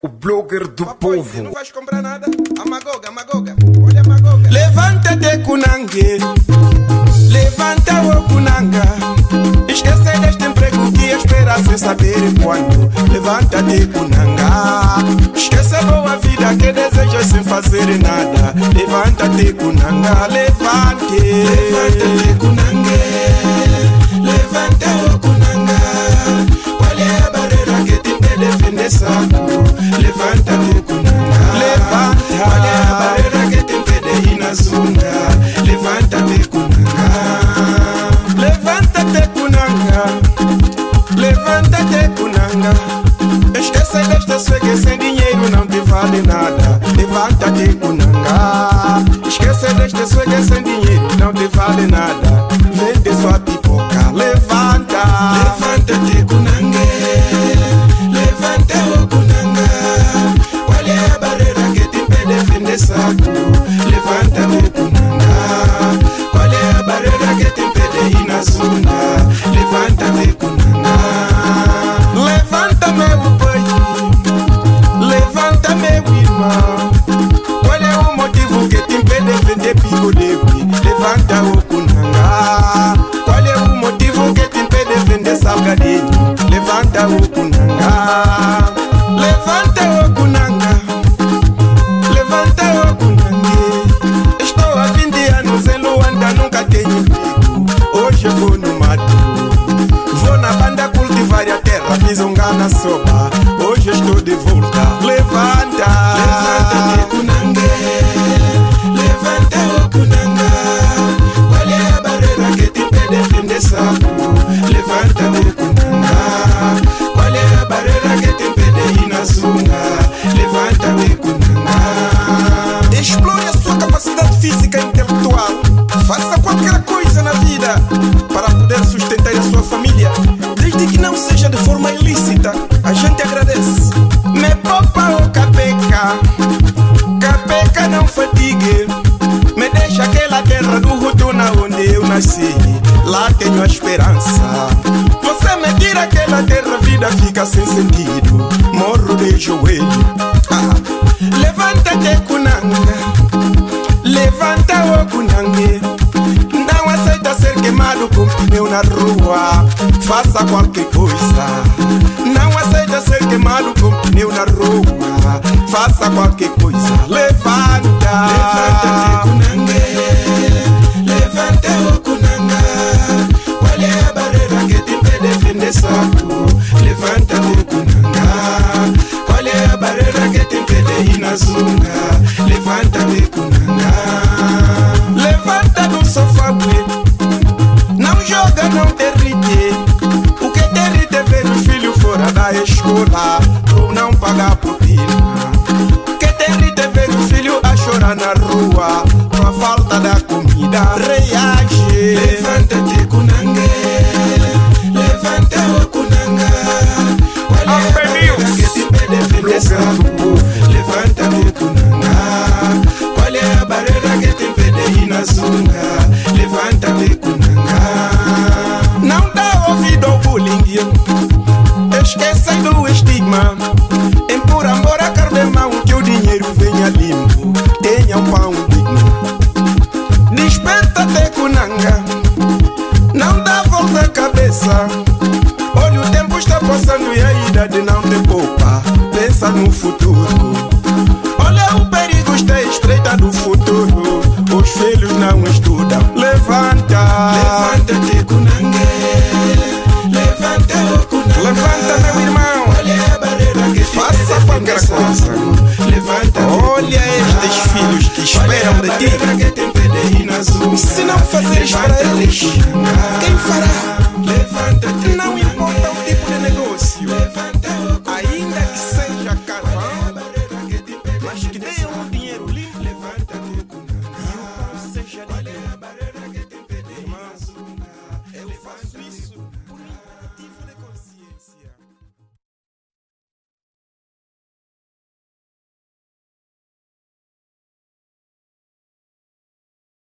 O blogger do povo. Não vais comprar nada? Amagoga, Amagoga, olha Amagoga. Levanta-te Kunangue, levanta o Kunanga. Esquece deste emprego que espera sem saber quando. Levanta-te Kunanga, esquece a boa vida que desejas sem fazer nada. Levanta-te Kunanga, levante. Levanta-te Kunangue, vale nada. Levanta-te Kunanga, esquece desta suegue sem dinheiro não te vale nada. Vende sua pipoca, levanta, levanta-te Kunanga. Levanta o Kunanga Qual é a barreira que te impede defender saco? Levanta a terra, fiz gana soba Hoje estou de volta. Levanta. Levanta-te Kunanga Levanta o Kunanga Qual é a barreira que te impede defender saco? Levanta o Kunanga Qual é a barreira que te impede ir na zona? Levanta o Kunanga Explore a sua capacidade física e intelectual. Faça qualquer coisa na vida Para poder sustentar a sua família Desde que não seja de forma ilícita. A gente agradece. Me popa o capeca Capeca não fatigue. Me deixa aquela terra do Rutuna onde eu nasci. Lá tenho a esperança. Você me tira aquela terra, a vida fica sem sentido. Morro de joelho. Ah. Levanta-te Kunanga. Levanta o Kunangue Não aceita ser queimado com pneu na rua Faça qualquer coisa. Não aceita ser queimado com pneu na rua. Faça qualquer coisa. Levanta Levanta-te escola Ou não pagar propina O que derrite é ver os filhos a chorar na rua Com a falta da comida. Reage venha limpo Tenha um pão digno. Desperta-te, Kunanga Não dá volta à cabeça. Olha, o tempo está passando e a idade não te poupa. Pensa no futuro. Olha, o perigo está estreita do futuro. Os filhos não estudam. Levanta. Levanta-te, Kunangue Levanta Kunanga Levanta, meu irmão. Olha a barreira que Faça qualquer coisa Se não fazeres para eles Quem fará?